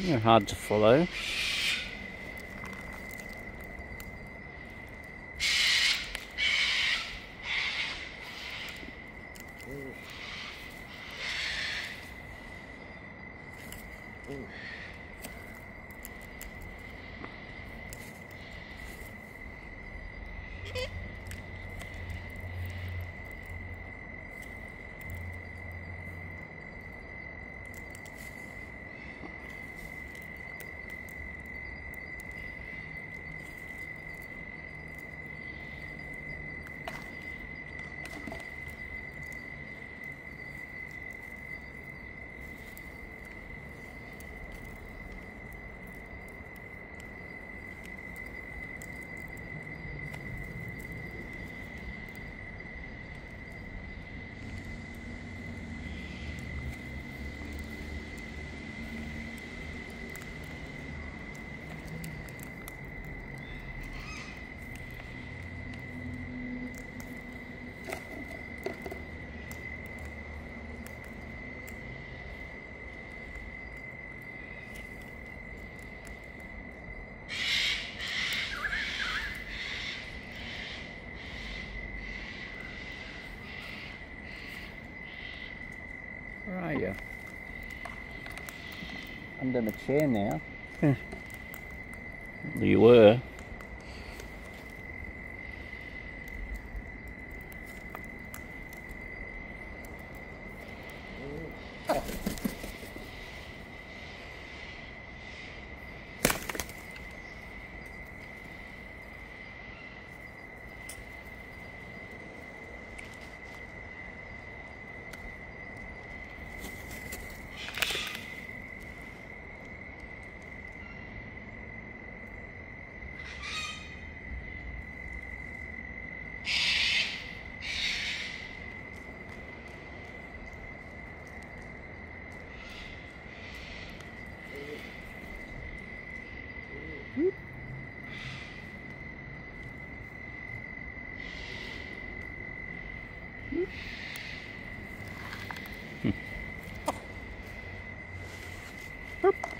They're hard to follow. Where are you? Under the chair now. you were. hmm Whoop. Hm. Boop.